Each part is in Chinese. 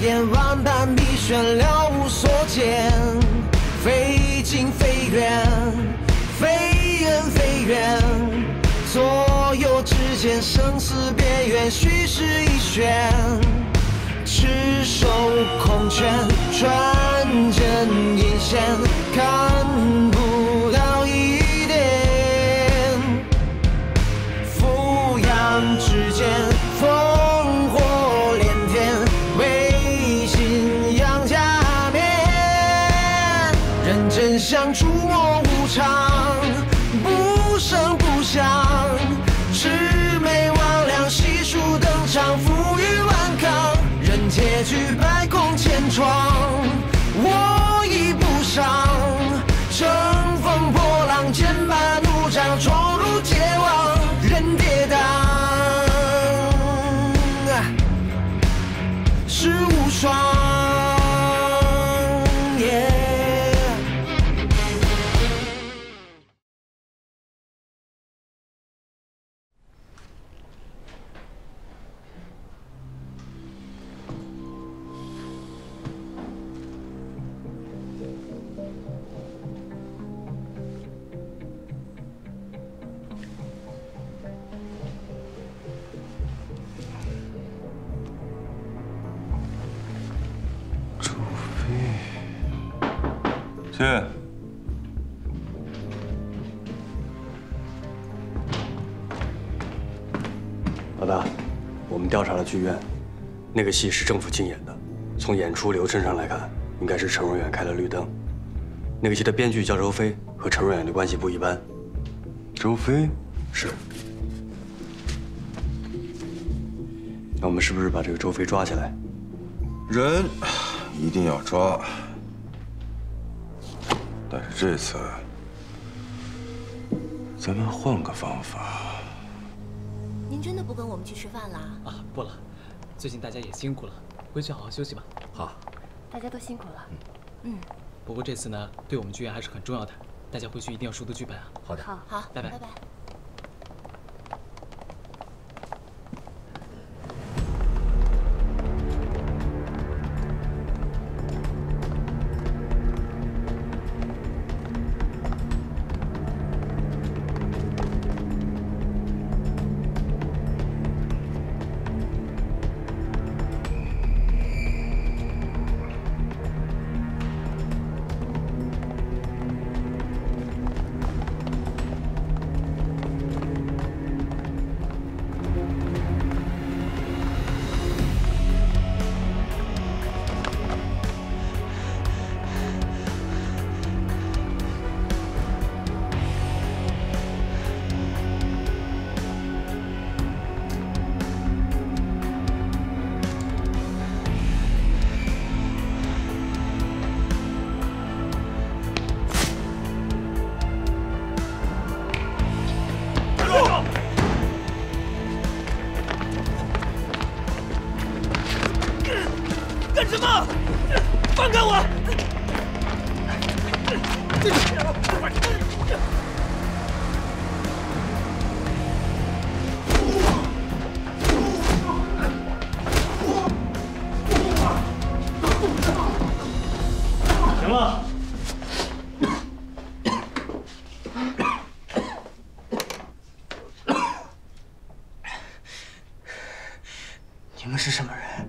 眼万般迷旋，了无所见。非近非远，非远非远，左右之间生死边缘，虚实一旋。赤手空拳转，是剧院，那个戏是政府竞演的，从演出流程上来看，应该是陈若远开了绿灯。那个戏的编剧叫周飞，和陈若远的关系不一般。周飞是。那我们是不是把这个周飞抓起来？人一定要抓，但是这次咱们换个方法。我们去吃饭啦？啊，不了，最近大家也辛苦了，回去好好休息吧。好，大家都辛苦了。嗯，不过这次呢，对我们剧院还是很重要的，大家回去一定要熟读剧本啊。好的，好，好，拜拜拜拜。行了，你们是什么人？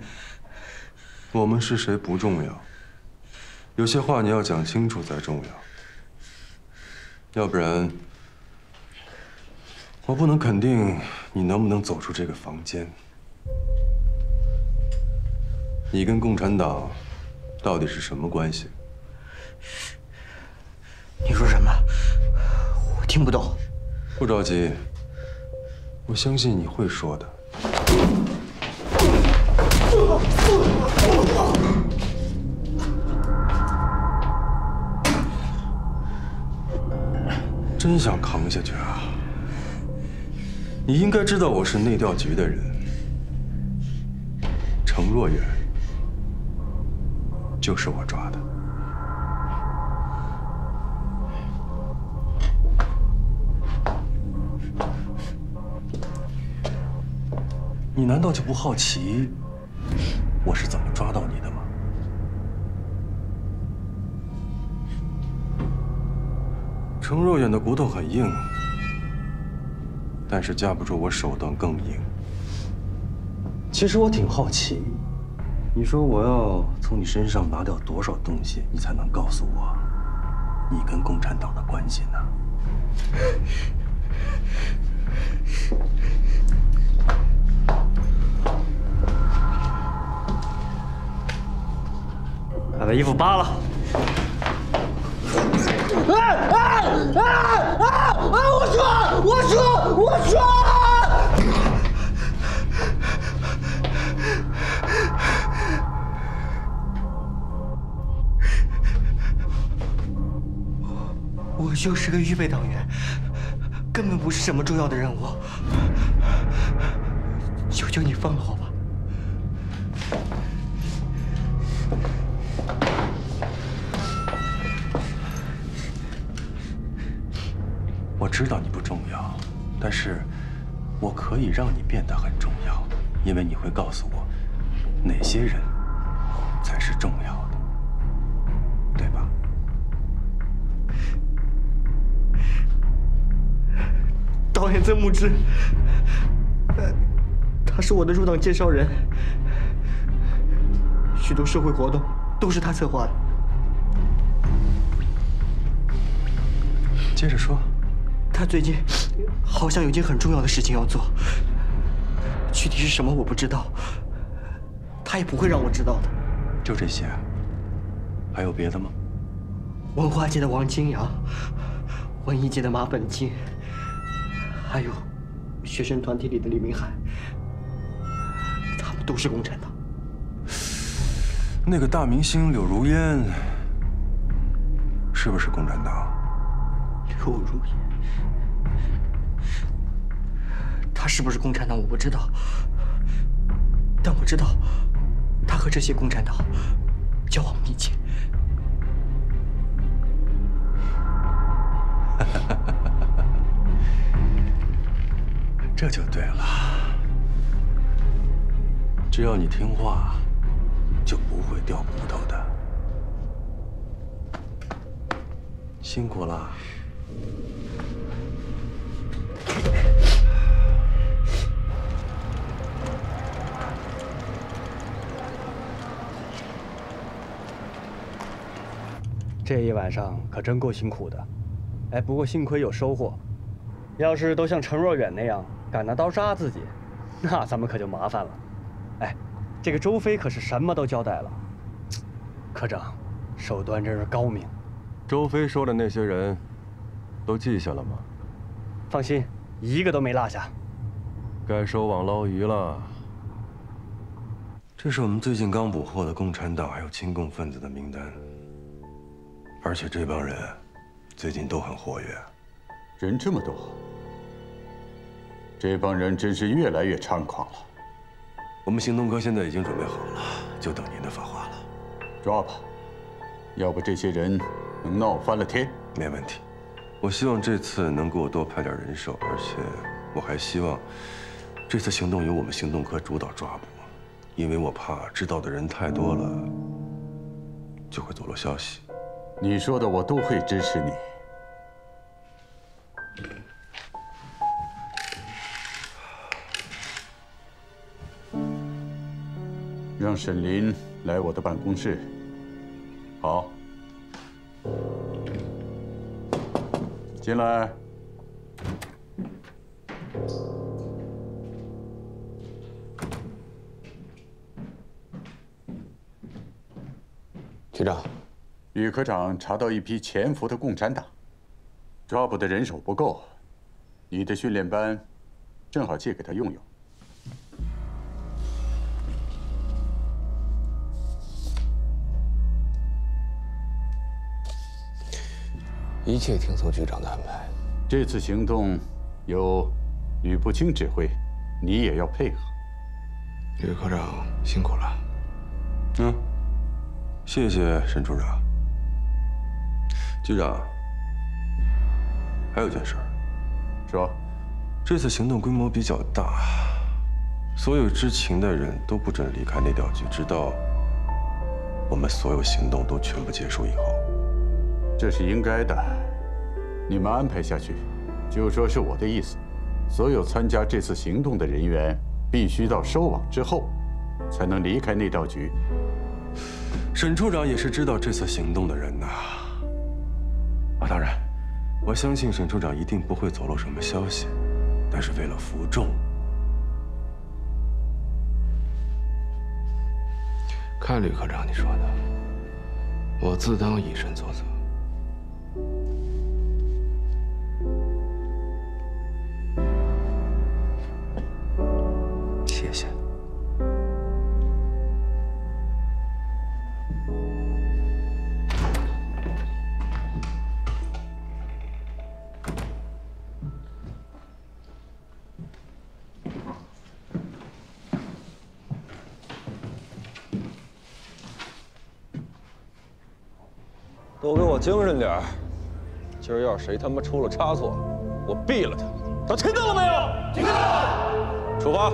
我们是谁不重要，有些话你要讲清楚才重要，要不然我不能肯定你能不能走出这个房间。你跟共产党到底是什么关系？你说什么？我听不懂。不着急，我相信你会说的。真想扛下去啊！你应该知道我是内调局的人，程若远就是我抓的。你难道就不好奇我是怎么抓到你的吗？程若远的骨头很硬但是架不住我手段更硬。其实我挺好奇你说我要从你身上拿掉多少东西你才能告诉我你跟共产党的关系呢？把衣服扒了！啊啊啊啊啊！我说，我说，我说！我就是个预备党员，根本不是什么重要的任务。求求你放了我知道你不重要，但是我可以让你变得很重要，因为你会告诉我哪些人才是重要的，对吧？导演曾木之，呃，他是我的入党介绍人，许多社会活动都是他策划的。接着说。他最近好像有件很重要的事情要做，具体是什么我不知道，他也不会让我知道的。就这些？还有别的吗？文化界的王金阳，文艺界的马本金，还有学生团体里的李明海，他们都是共产党。那个大明星柳如烟是不是共产党？柳如烟。是不是共产党我不知道，但我知道他和这些共产党交往密切。这就对了，只要你听话，就不会掉骨头的。辛苦了。这一晚上可真够辛苦的，哎，不过幸亏有收获。要是都像陈若远那样敢拿刀扎自己，那咱们可就麻烦了。哎，这个周飞可是什么都交代了。科长，手段真是高明。周飞说的那些人，都记下了吗？放心，一个都没落下。该收网捞鱼了。这是我们最近刚捕获的共产党还有亲共分子的名单。而且这帮人最近都很活跃，人这么多，这帮人真是越来越猖狂了。我们行动科现在已经准备好了，就等您的发话了。抓吧，要不这些人能闹翻了天。没问题，我希望这次能给我多派点人手，而且我还希望这次行动由我们行动科主导抓捕，因为我怕知道的人太多了，就会走漏消息。你说的我都会支持你。让沈林来我的办公室。好，进来。局长。吕科长查到一批潜伏的共产党，抓捕的人手不够，你的训练班正好借给他用用。一切听从局长的安排。这次行动由吕步青指挥，你也要配合。吕科长辛苦了。嗯，谢谢沈处长。局长，还有件事儿，说，这次行动规模比较大，所有知情的人都不准离开内调局，直到我们所有行动都全部结束以后。这是应该的。你们安排下去，就说是我的意思。所有参加这次行动的人员，必须到收网之后，才能离开内调局。沈处长也是知道这次行动的人呐。啊，当然，我相信沈处长一定不会走漏什么消息。但是为了服众，看吕科长你说的，我自当以身作则。精神点儿！今儿要是谁他妈出了差错，我毙了他！都听到了没有？听到了。出发，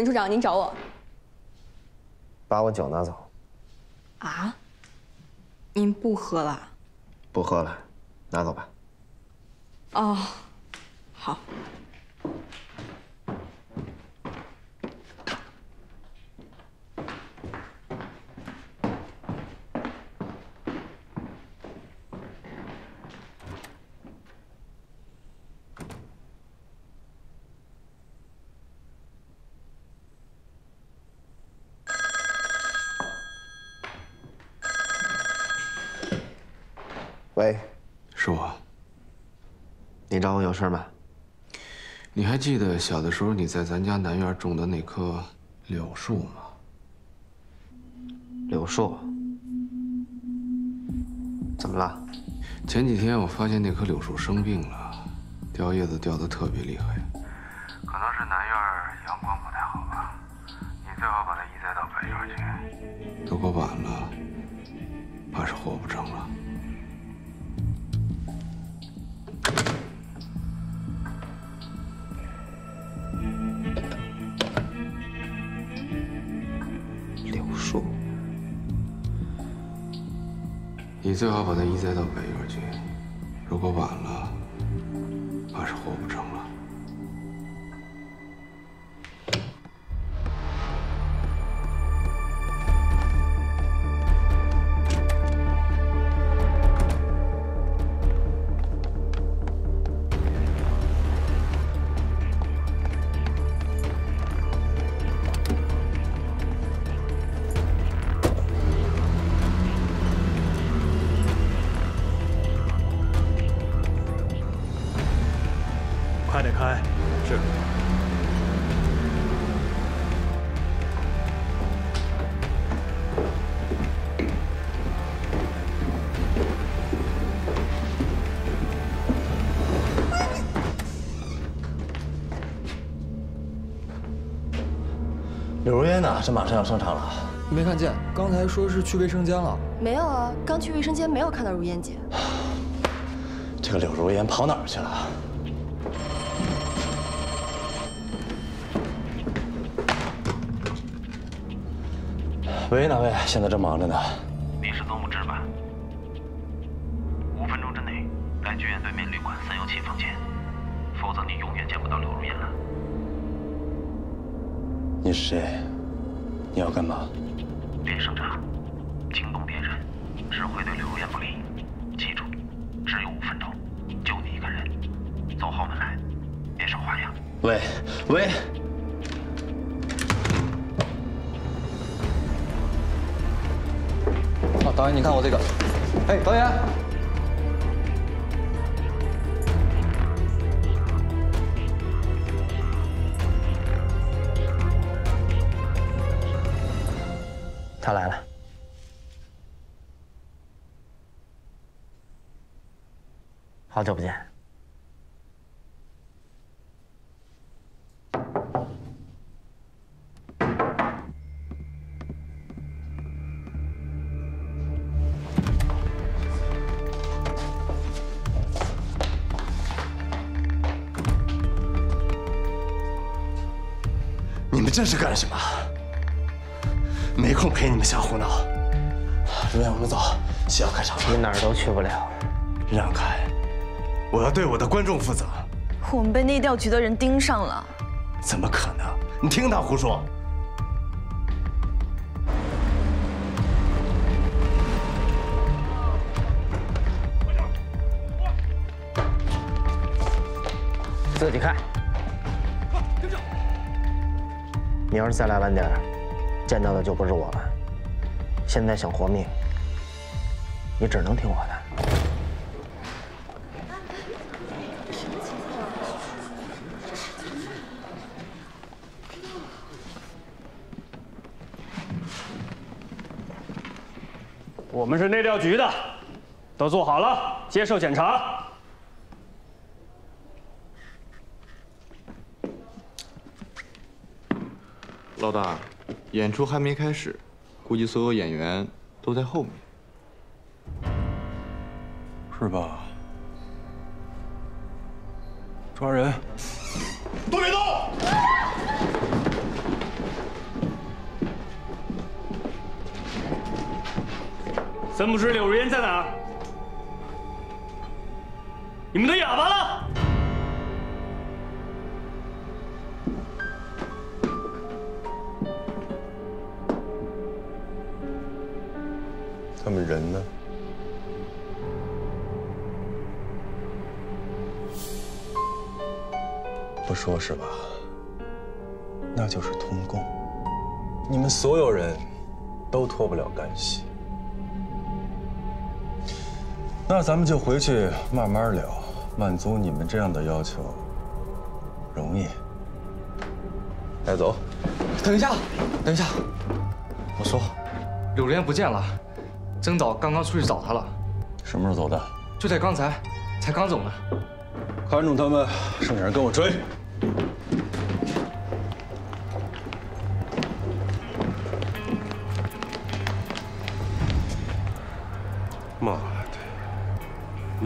沈处长，您找我把我酒拿走，啊？您不喝了？不喝了，拿走吧。哦，好。喂，是我。你找我有事吗？你还记得小的时候你在咱家南院种的那棵柳树吗？柳树？怎么了？前几天我发现那棵柳树生病了，掉叶子掉的特别厉害。可能是南院阳光不太好吧？你最好把它移栽到北院去。如果晚了，最好把他移栽到北院去。如果晚了，快点开！是。柳如烟呢？这马上要上场了。没看见，刚才说是去卫生间了。没有啊，刚去卫生间没有看到如烟姐。这个柳如烟跑哪儿去了？喂，哪位？现在正忙着呢。你是总务值吧？五分钟之内来剧院对面旅馆三幺七房间，否则你永远见不到柳如烟了。你是谁？好久不见。你们这是干什么？没空陪你们瞎胡闹。如烟我们走戏要开场了你哪儿都去不了。让开。我要对我的观众负责。我们被内调局的人盯上了。怎么可能？你听他胡说。自己看。你要是再来晚点，见到的就不是我了。现在想活命，你只能听我的。我们是内调局的，都坐好了，接受检查。老大，演出还没开始，估计所有演员都在后面，是吧？抓人！曾不知柳如烟在哪儿？你们都哑巴了？他们人呢？不说是吧？那就是通共。你们所有人都脱不了干系。那咱们就回去慢慢聊，满足你们这样的要求容易。带走。等一下，等一下，我说，柳莲不见了，曾导刚刚出去找她了。什么时候走的？就在刚才，才刚走呢。看住他们，剩下人跟我追。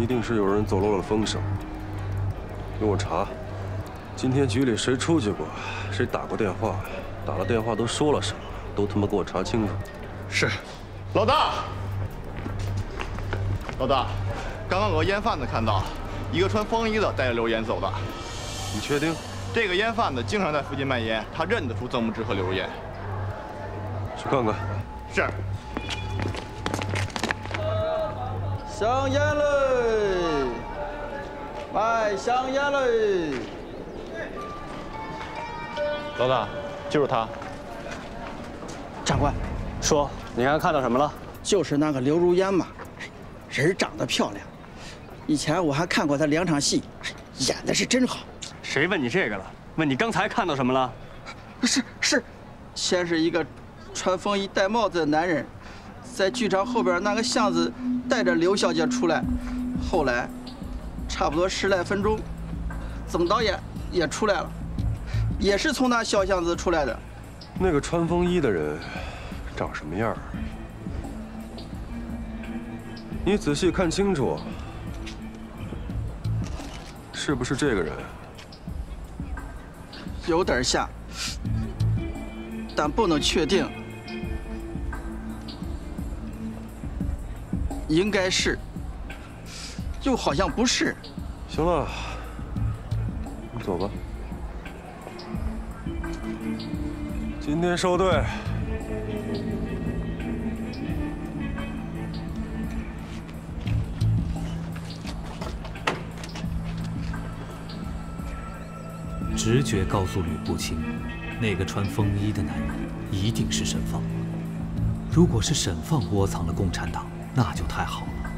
一定是有人走漏了风声。给我查，今天局里谁出去过，谁打过电话，打了电话都说了什么，都他妈给我查清楚。是，老大，老大，刚刚有个烟贩子看到，一个穿风衣的带着刘岩走的。你确定？这个烟贩子经常在附近卖烟，他认得出曾木之和刘岩。去看看。是。香烟嘞，卖香烟嘞。老大，就是他。长官，说，你刚看到什么了？就是那个刘如烟嘛，人长得漂亮。以前我还看过她两场戏，演的是真好。谁问你这个了？问你刚才看到什么了？是是，先是一个穿风衣戴帽子的男人，在剧场后边那个巷子带着刘小姐出来，后来差不多十来分钟，总导演也出来了，也是从那小巷子出来的。那个穿风衣的人长什么样？你仔细看清楚，是不是这个人？有点像，但不能确定。应该是，又好像不是。行了，你走吧。今天收队。直觉告诉吕步清，那个穿风衣的男人一定是沈放。如果是沈放窝藏了共产党，那就太好了。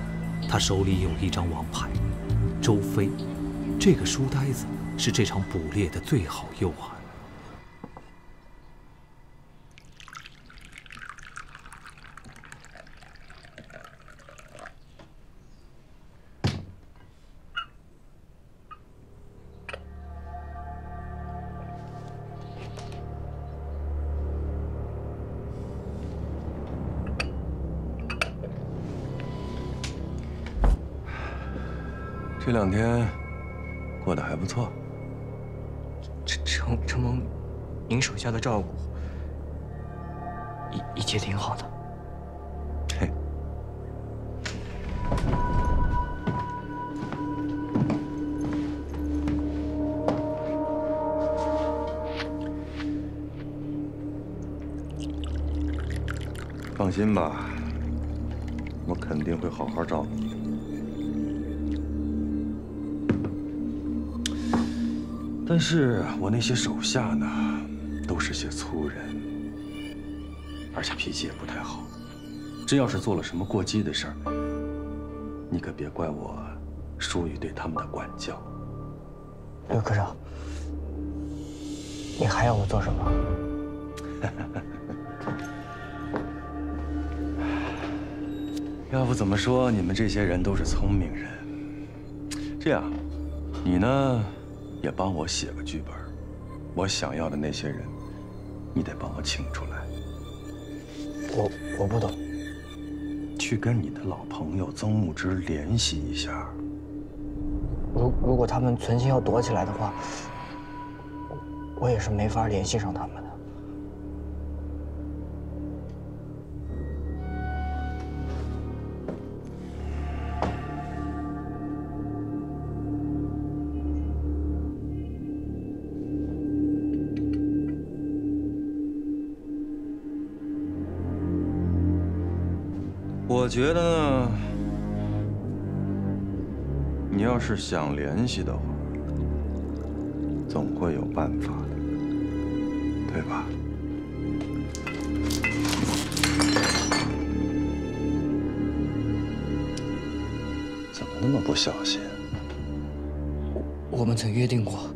他手里有一张王牌，周飞。这个书呆子是这场捕猎的最好诱饵。放心吧，我肯定会好好照顾你。但是我那些手下呢，都是些粗人，而且脾气也不太好。真要是做了什么过激的事儿，你可别怪我疏于对他们的管教。刘科长，你还要我做什么？要不怎么说你们这些人都是聪明人？这样，你呢，也帮我写个剧本，我想要的那些人，你得帮我请出来。我我不懂。去跟你的老朋友曾牧之联系一下。如如果他们存心要躲起来的话，我也是没法联系上他们。我觉得呢，你要是想联系的话，总会有办法的，对吧？怎么那么不小心？我们曾约定过，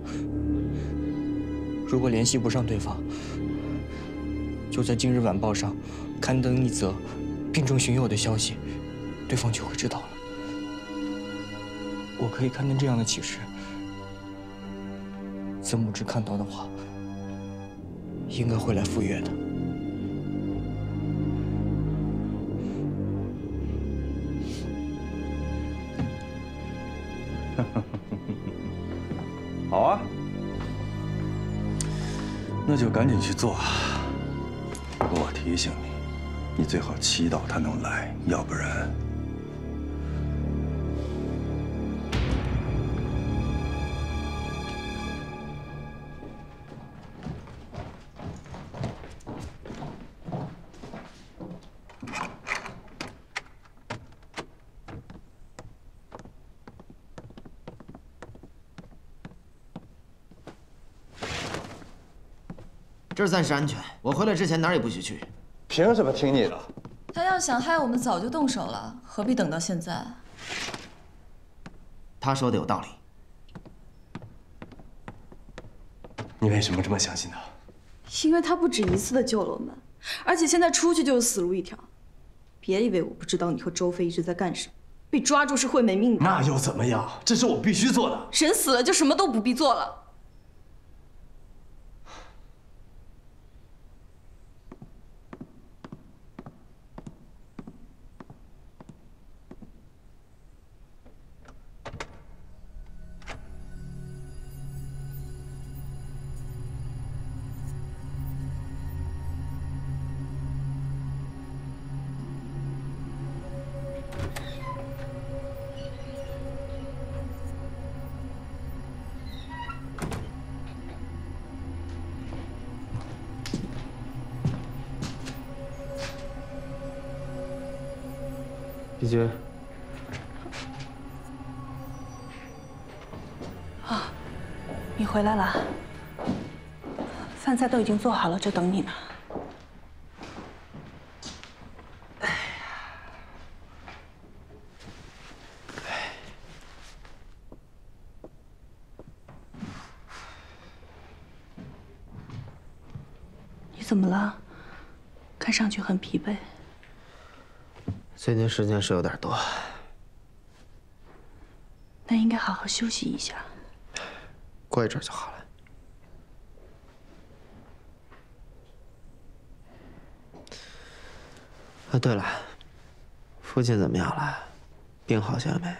如果联系不上对方，就在《今日晚报》上刊登一则病重寻友的消息，对方就会知道了。我可以刊登这样的启事，曾牧之看到的话，应该会来赴约的。好啊，那就赶紧去做。不过我提醒你，你最好祈祷他能来，要不然……这儿暂时安全，我回来之前哪儿也不许去。凭什么听你的？他要想害我们，早就动手了，何必等到现在？他说的有道理。你为什么这么相信他？因为他不止一次的救了我们，而且现在出去就是死路一条。别以为我不知道你和周飞一直在干什么，被抓住是会没命的。那又怎么样？这是我必须做的。人死了就什么都不必做了。李军，啊，你回来了，饭菜都已经做好了，就等你呢。你怎么了？看上去很疲惫。最近时间是有点多，那应该好好休息一下。过一阵就好了。啊，对了，父亲怎么样了？病好些了没？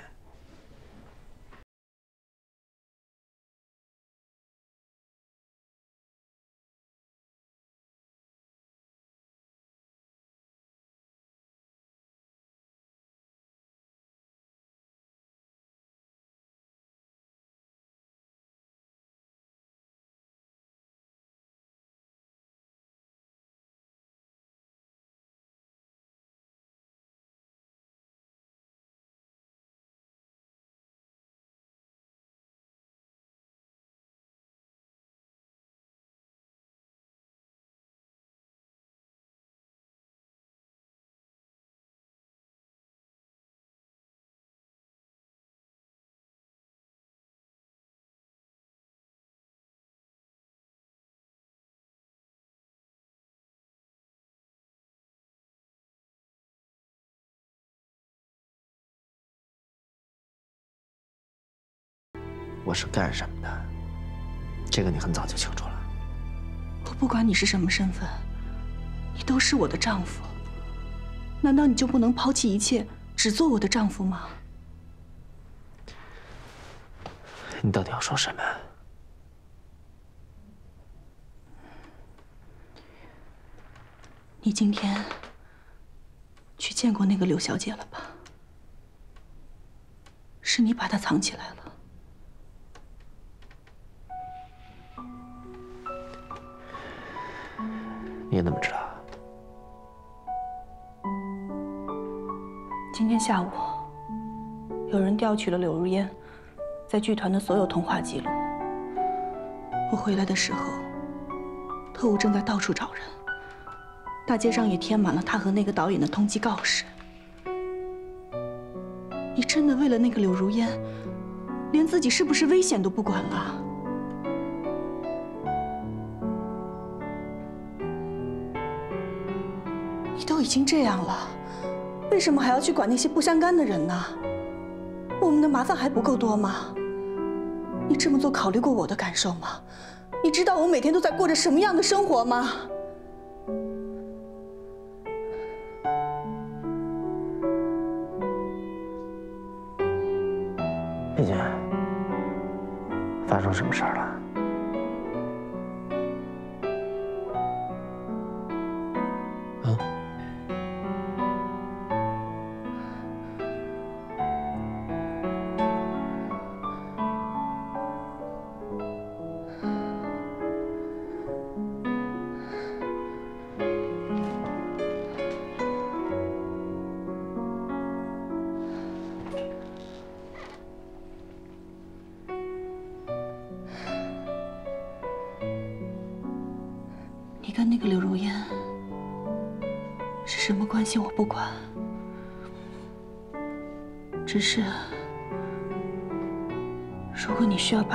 我是干什么的，这个你很早就清楚了。我不管你是什么身份，你都是我的丈夫。难道你就不能抛弃一切，只做我的丈夫吗？你到底要说什么？你今天去见过那个柳小姐了吧？是你把她藏起来了。你怎么知道？今天下午，有人调取了柳如烟在剧团的所有通话记录。我回来的时候，特务正在到处找人，大街上也贴满了他和那个导演的通缉告示。你真的为了那个柳如烟，连自己是不是危险都不管了？已经这样了，为什么还要去管那些不相干的人呢？我们的麻烦还不够多吗？你这么做考虑过我的感受吗？你知道我每天都在过着什么样的生活吗？丽姐，发生什么事儿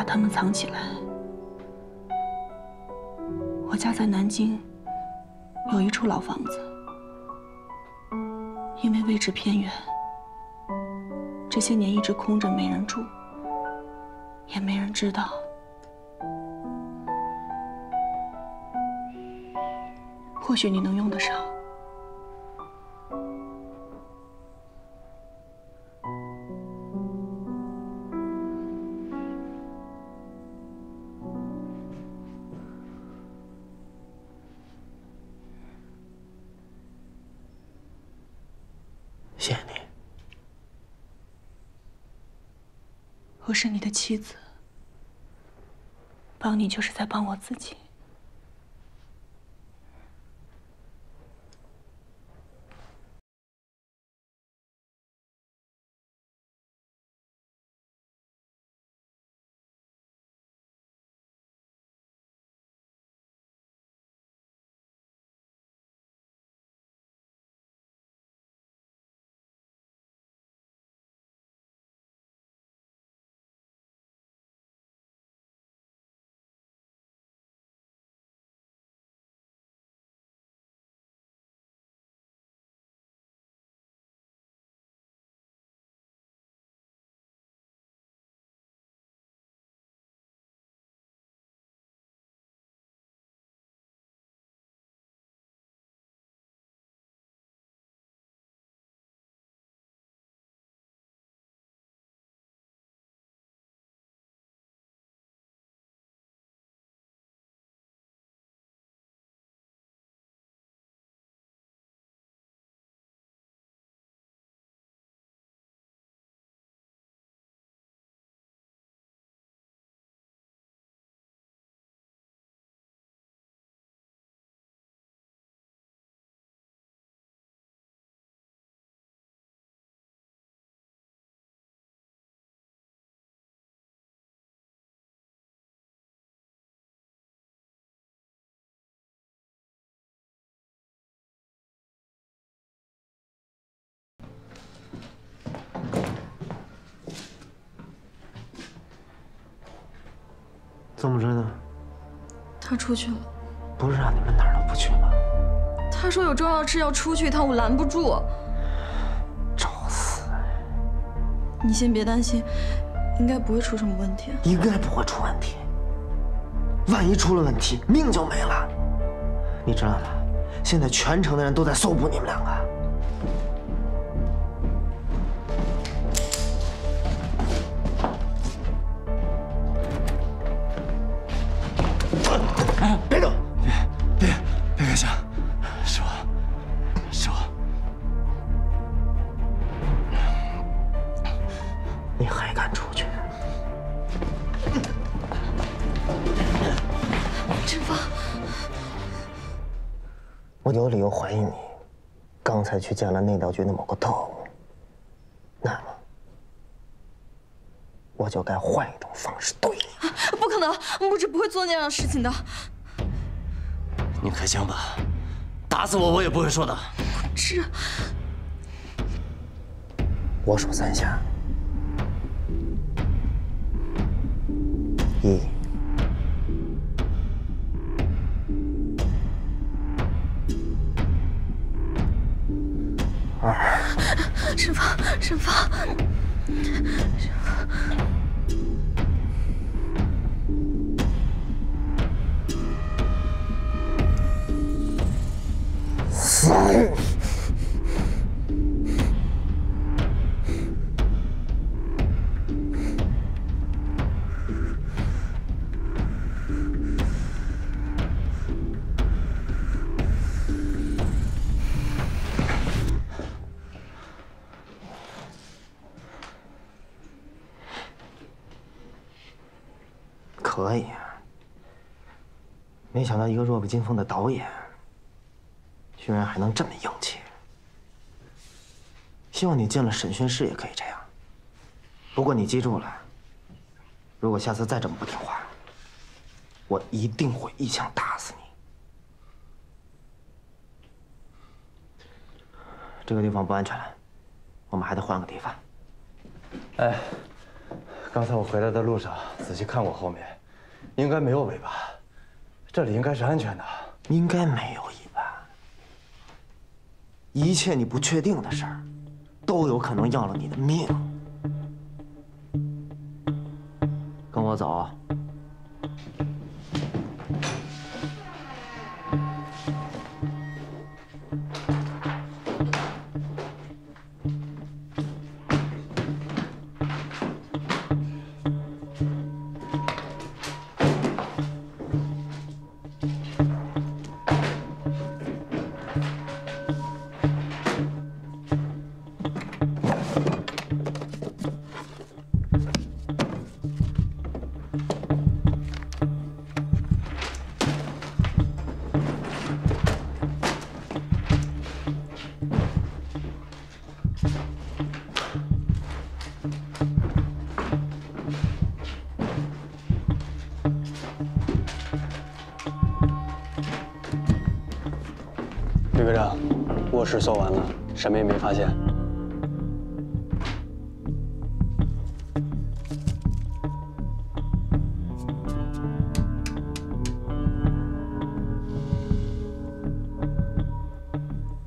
他们藏起来，我家在南京有一处老房子，因为位置偏远，这些年一直空着，没人住，也没人知道。或许你能用得上。我是你的妻子，帮你就是在帮我自己。曾木真呢？他出去了。不是让你们哪儿都不去吗？他说有重要事要出去一趟，我拦不住。找死！你先别担心，应该不会出什么问题。应该不会出问题。万一出了问题，命就没了。你知道吗？现在全城的人都在搜捕你们两个。你还敢出去？陈芳，我有理由怀疑你刚才去见了内调局的某个特务。那么，我就该换一种方式对你。不可能，木之不会做那样的事情的。你开枪吧，打死我我也不会说的。是。我数三下，一、二。沈芳，沈芳，沈芳。三。想到一个弱不禁风的导演，居然还能这么硬气。希望你进了审讯室也可以这样。不过你记住了，如果下次再这么不听话，我一定会一枪打死你。这个地方不安全了，我们还得换个地方。哎，刚才我回来的路上仔细看过后面，应该没有尾巴，这里应该是安全的。应该没有意外。一切你不确定的事儿，都有可能要了你的命。跟我走。吕科长，卧室搜完了，什么也没发现。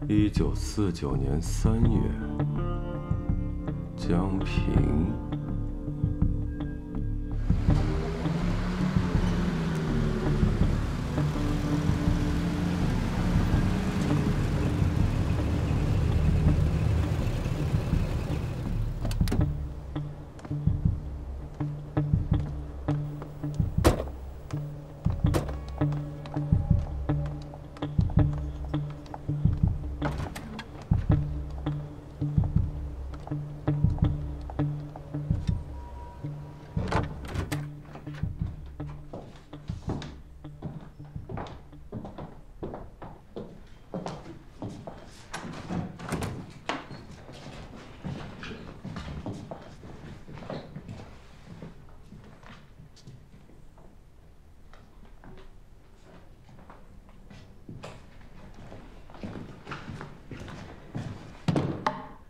一九四九年三月，江平。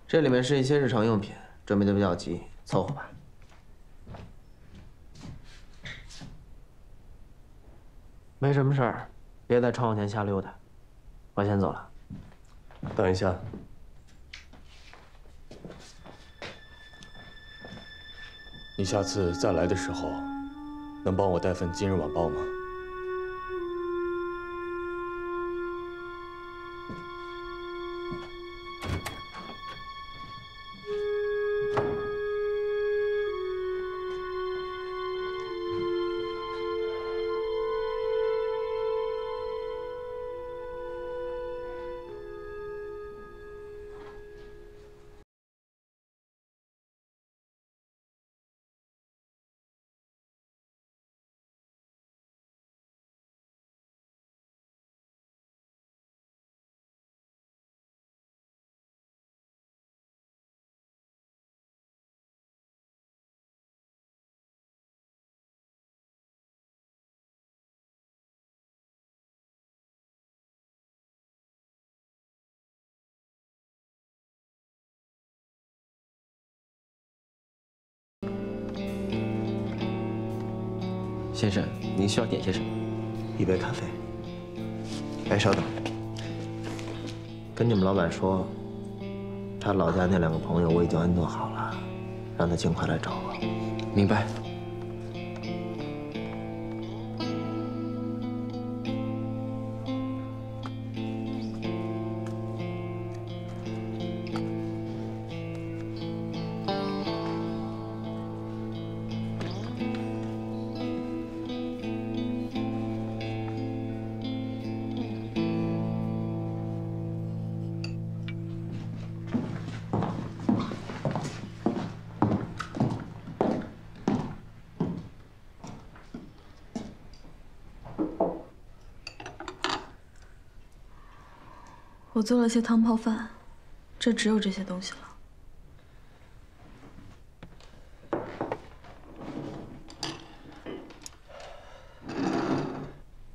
这里面是一些日常用品，准备的比较急，凑合吧。没什么事儿，别在窗户前瞎溜达。我先走了。等一下。你下次再来的时候，能帮我带份《今日晚报》吗？先生，您需要点些什么？一杯咖啡。哎，稍等。跟你们老板说，他老家那两个朋友我已经安顿好了，让他尽快来找我。明白。做了些汤泡饭，这只有这些东西了。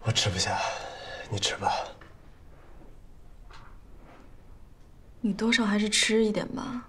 我吃不下，你吃吧。你多少还是吃一点吧。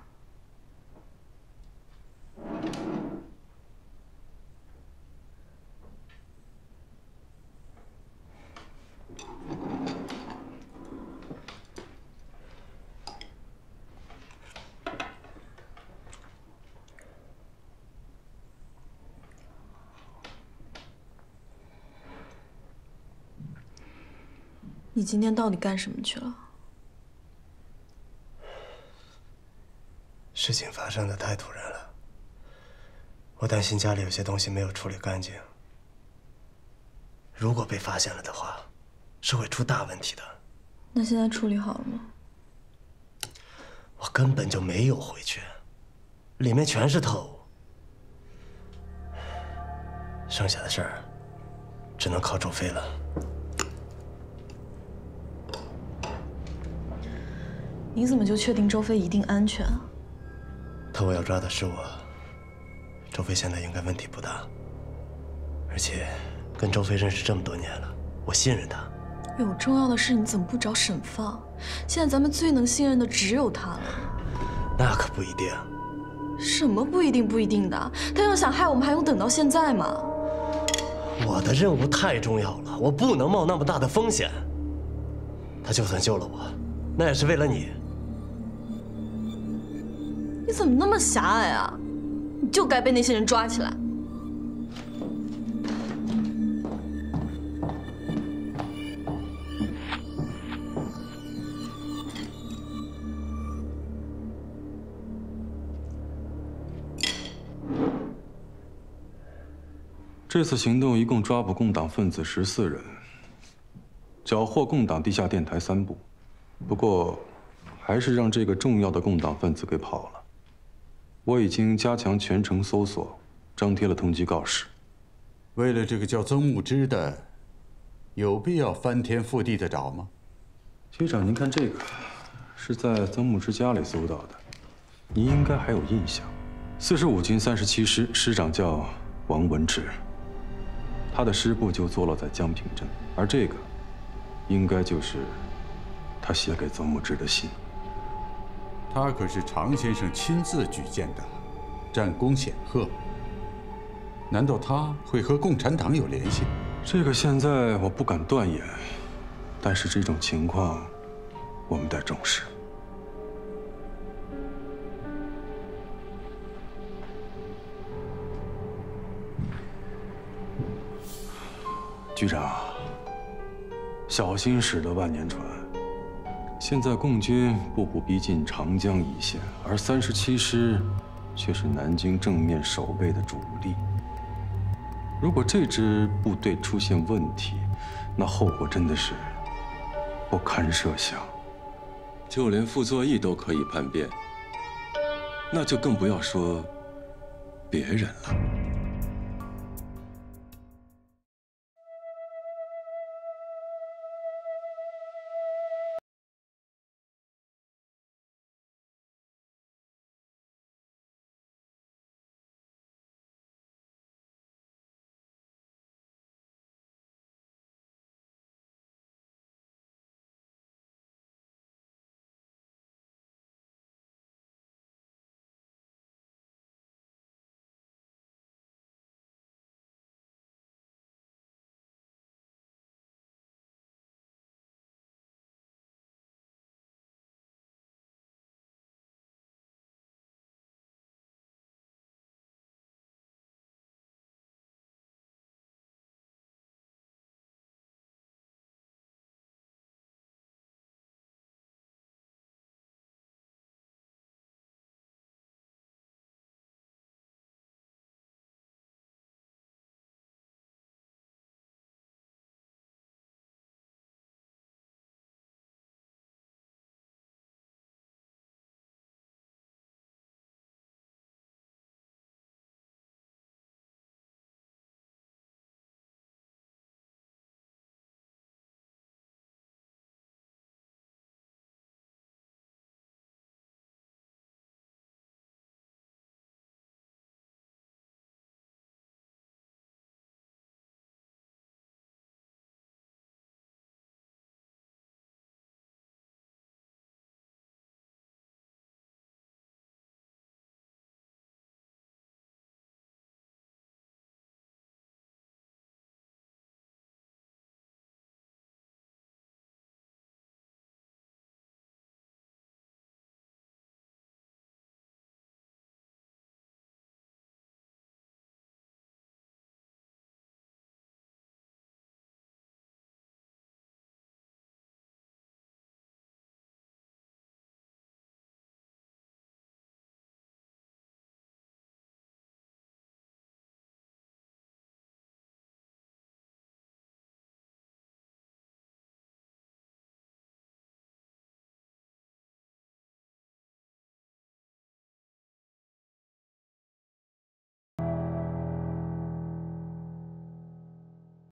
你今天到底干什么去了？事情发生的太突然了，我担心家里有些东西没有处理干净。如果被发现了的话，是会出大问题的。那现在处理好了吗？我根本就没有回去，里面全是特务。剩下的事儿，只能靠周飞了。你怎么就确定周飞一定安全啊？特务要抓的是我，周飞现在应该问题不大。而且，跟周飞认识这么多年了，我信任他。有重要的事你怎么不找沈放？现在咱们最能信任的只有他了。那可不一定。什么不一定不一定的？他要想害我们，还用等到现在吗？我的任务太重要了，我不能冒那么大的风险。他就算救了我，那也是为了你。怎么那么狭隘啊？你就该被那些人抓起来。这次行动一共抓捕共党分子十四人，缴获共党地下电台三部，不过，还是让这个重要的共党分子给跑了。我已经加强全城搜索，张贴了通缉告示。为了这个叫曾木之的，有必要翻天覆地的找吗？局长，您看这个，是在曾木之家里搜到的，您应该还有印象。四十五军三十七师师长叫王文志，他的师部就坐落在江平镇，而这个，应该就是他写给曾木之的信。他可是常先生亲自举荐的战功显赫。难道他会和共产党有联系？这个现在我不敢断言但是这种情况我们得重视。局长小心驶得万年船。现在共军步步逼近长江一线，而三十七师却是南京正面守备的主力。如果这支部队出现问题，那后果真的是不堪设想。就连傅作义都可以叛变，那就更不要说别人了。